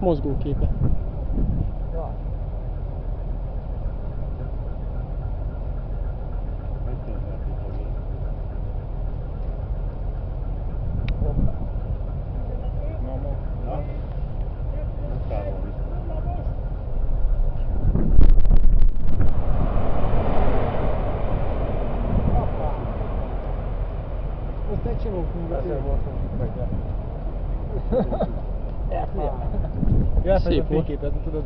mozgóképe. Ja. Hoppá. Na most. Na? Most távol visz. Hoppá. Azt egy csinálunk Ezzel voltunk itt meg. Fényképet, tudod,